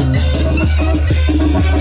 hey.